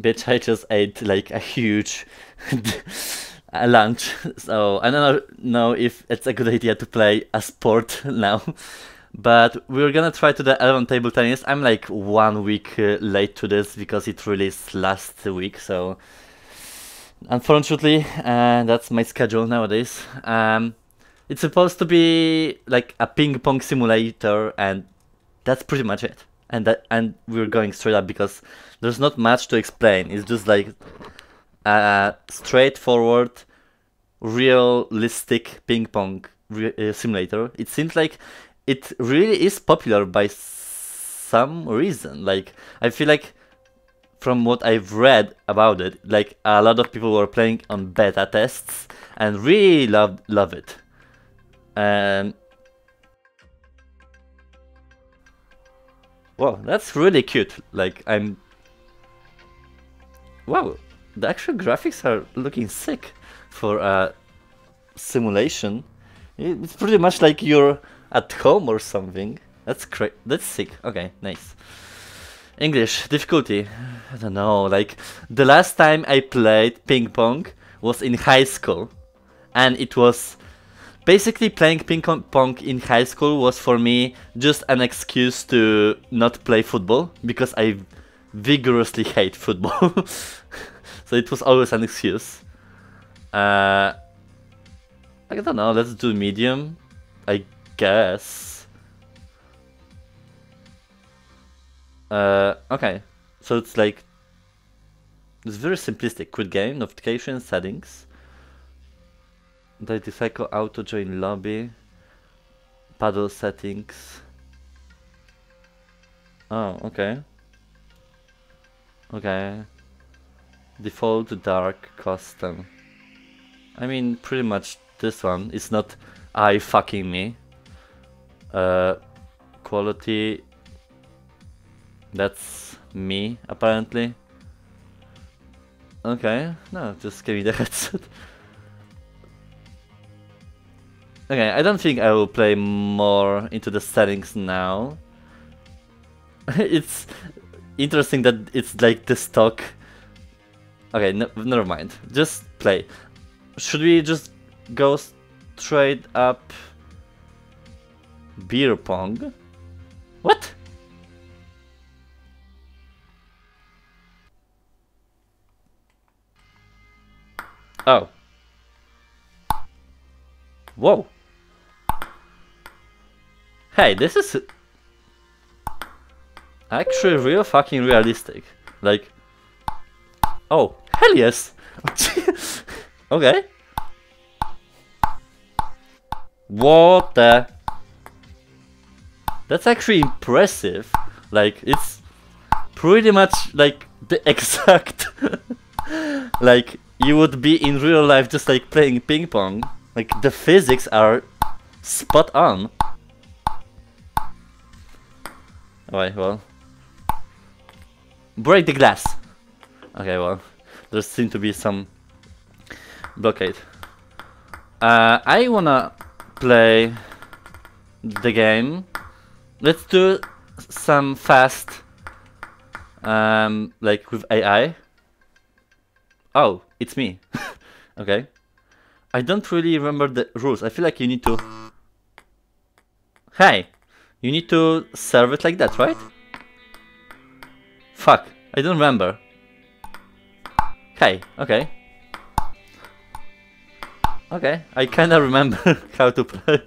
Bitch, I just ate like a huge lunch, so I don't know if it's a good idea to play a sport now. But we're gonna try to the 11 table tennis. I'm like one week uh, late to this because it released last week, so unfortunately, uh, that's my schedule nowadays. Um, it's supposed to be like a ping pong simulator, and that's pretty much it. And that, and we're going straight up because there's not much to explain. It's just like a straightforward, realistic ping pong uh, simulator. It seems like it really is popular by some reason. Like I feel like from what I've read about it, like a lot of people were playing on beta tests and really love love it. And wow, that's really cute. Like I'm wow, the actual graphics are looking sick for a simulation. It's pretty much like you're at home or something. That's cra that's sick. Okay, nice. English difficulty. I don't know. Like the last time I played ping pong was in high school, and it was basically playing ping pong in high school was for me just an excuse to not play football because I vigorously hate football. so it was always an excuse. Uh, I don't know. Let's do medium. I guess. Uh, okay, so it's like it's very simplistic. Quit game, notification, settings. Data cycle, auto join lobby, paddle settings. Oh, okay. Okay. Default dark custom. I mean, pretty much this one. It's not I fucking me. Uh, quality. That's me, apparently. Okay, no, just give me the headset. Okay, I don't think I will play more into the settings now. it's interesting that it's like the stock. Okay, never mind. Just play. Should we just go straight up beer pong? What? Oh. Whoa. Hey, this is actually real fucking realistic. Like, oh, hell yes. okay. What the? That's actually impressive. Like, it's pretty much like the exact... like, you would be in real life just like playing ping pong. Like, the physics are spot on. Alright, well. Break the glass. Okay, well. There seems to be some blockade. Uh, I wanna play the game. Let's do some fast, um, like with AI. Oh, it's me. okay. I don't really remember the rules. I feel like you need to... Hey! You need to serve it like that, right? Fuck, I don't remember. Hey, okay. Okay, I kinda remember how to play.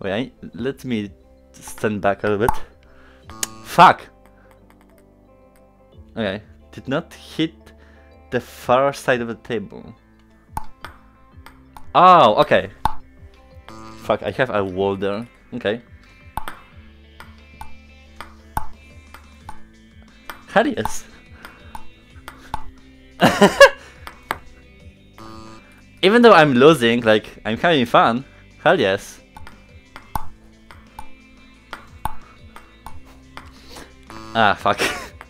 Wait, let me stand back a little bit. Fuck! Okay, did not hit the far side of the table. Oh, okay. Fuck, I have a wall there. Okay. Hell yes. Even though I'm losing, like, I'm having fun. Hell yes. Ah, fuck.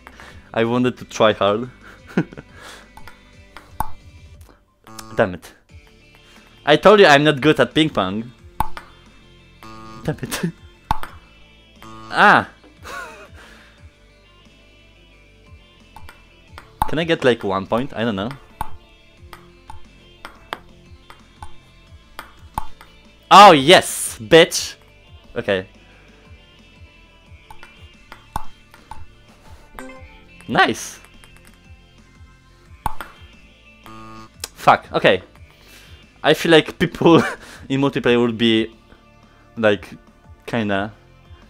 I wanted to try hard. Damn it. I told you I'm not good at ping pong. Damn it. ah! Can I get like one point? I don't know. Oh yes, bitch. Okay. Nice. Fuck. Okay. I feel like people in multiplayer would be like kinda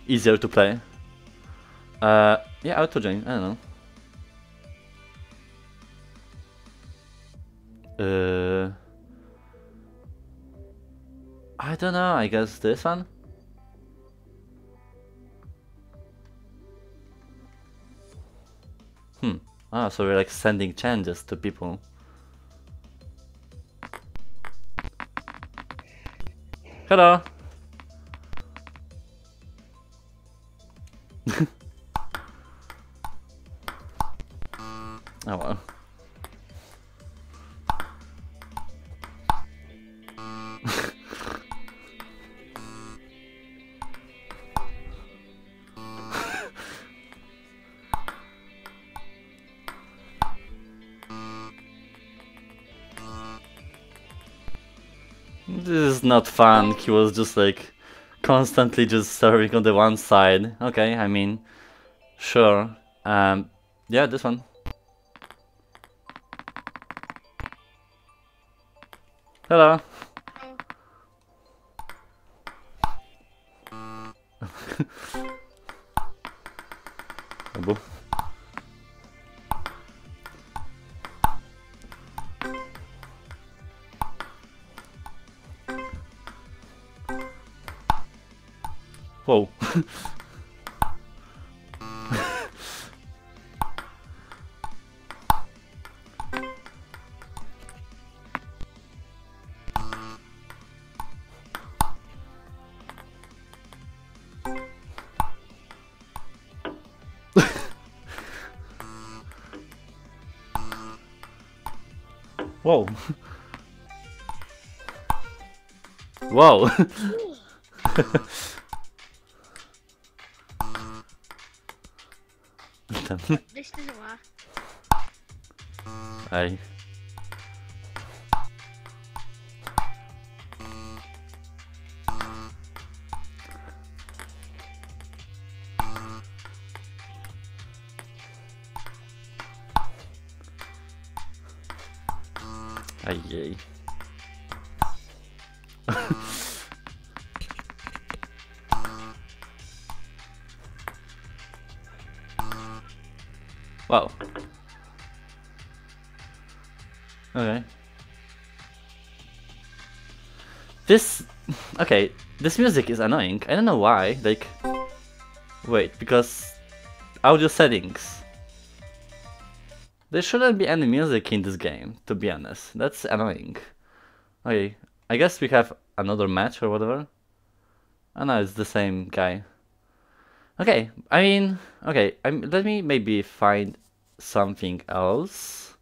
easier to play. Uh, yeah, auto join. I don't know. Uh, I don't know. I guess this one. Hmm. Ah, so we're like sending changes to people. Hello. oh well. This is not fun. He was just like constantly just serving on the one side. Okay, I mean, sure. Um, yeah, this one. Hello. Whoa. Whoa. Deixa eu zoar. Aí. Ai, ai. wow. Okay. This okay, this music is annoying. I don't know why. Like wait, because audio settings. There shouldn't be any music in this game, to be honest. That's annoying. Okay, I guess we have another match or whatever. Oh no, it's the same guy. Okay, I mean, okay, let me maybe find something else.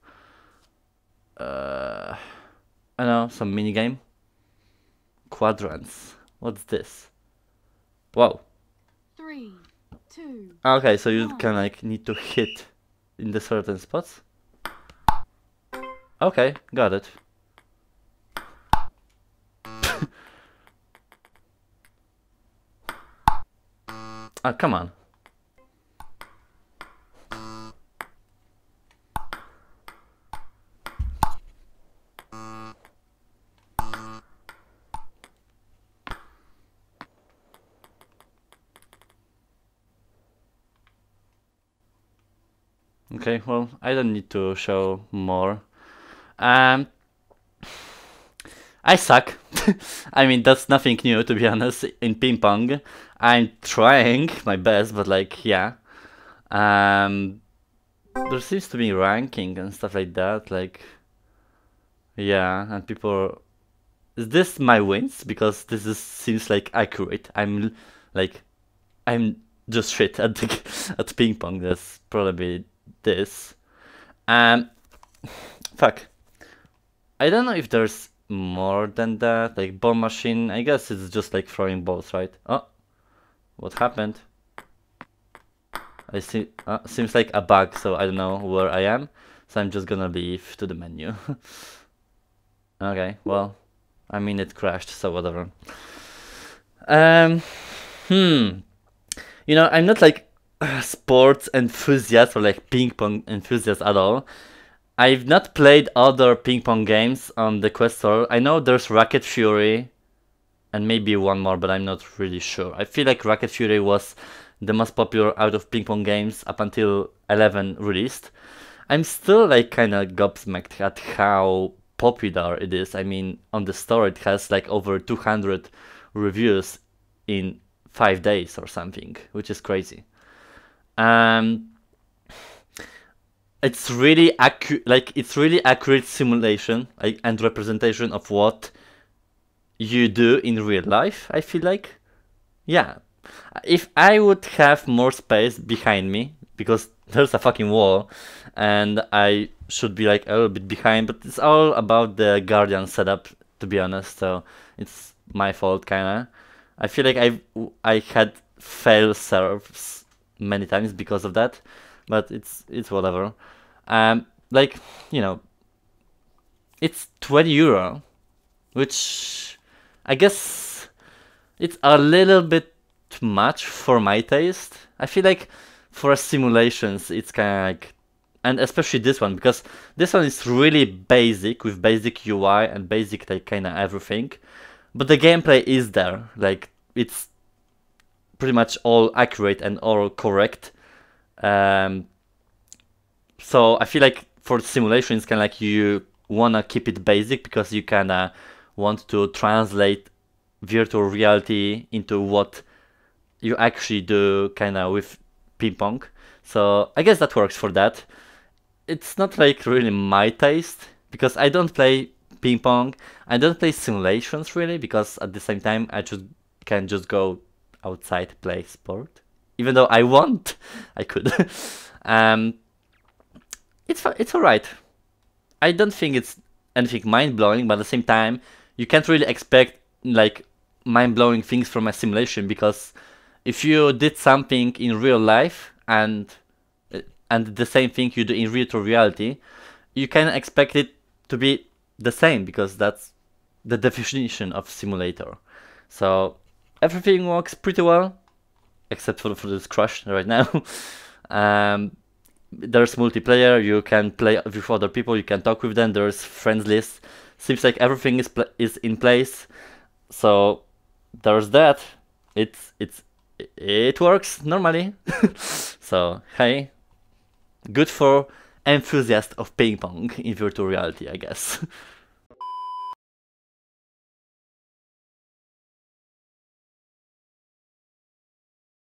Uh, I know, some minigame. Quadrants. What's this? Whoa. Three, two, Okay, so you One. can like need to hit in the certain spots. Okay, got it. Ah, come on. Okay, well, I don't need to show more. Um, I suck. I mean, that's nothing new, to be honest, in ping pong. I'm trying my best, but like, yeah. Um, there seems to be ranking and stuff like that, like, yeah, and people. Is this my wins? Because this is seems like accurate. I'm like, I'm just shit at the, at ping pong. That's probably this. Um, fuck. I don't know if there's more than that. Like ball machine. I guess it's just like throwing balls, right? Oh, what happened? I see. Uh, seems like a bug, so I don't know where I am. So I'm just gonna leave to the menu. okay, well, I mean it crashed, so whatever. Um, hmm. You know, I'm not like sports enthusiast or like ping pong enthusiast at all. I've not played other ping pong games on the Quest Store. I know there's Racket Fury and maybe one more, but I'm not really sure. I feel like Racket Fury was the most popular out of ping pong games up until 11 released. I'm still like kind of gobsmacked at how popular it is. I mean, on the store it has like over 200 reviews in five days or something, which is crazy. Um, it's really accurate, like it's really accurate simulation like, and representation of what you do in real life. I feel like, yeah. If I would have more space behind me, because there's a fucking wall, and I should be like a little bit behind, but it's all about the Guardian setup, to be honest. So it's my fault, kinda. I feel like I I had fail serves many times because of that, but it's it's whatever. Um, like you know, it's twenty euro, which I guess it's a little bit too much for my taste. I feel like for simulations, it's kind of like, and especially this one because this one is really basic with basic UI and basic like kind of everything, but the gameplay is there. Like it's pretty much all accurate and all correct. Um, so I feel like for simulation, it's kind of like you wanna keep it basic because you kind of want to translate virtual reality into what you actually do kind of with ping pong. So I guess that works for that. It's not like really my taste because I don't play ping pong. I don't play simulations really because at the same time I just can just go outside play sport. Even though I want, I could. um, it's it's alright. I don't think it's anything mind blowing, but at the same time, you can't really expect like mind blowing things from a simulation because if you did something in real life and and the same thing you do in virtual reality, you can expect it to be the same because that's the definition of simulator. So everything works pretty well, except for, for this crush right now. um, there's multiplayer, you can play with other people, you can talk with them, there's friends list. Seems like everything is is in place. So there's that. It's it's it works normally. so hey, good for enthusiasts of ping pong in virtual reality, I guess.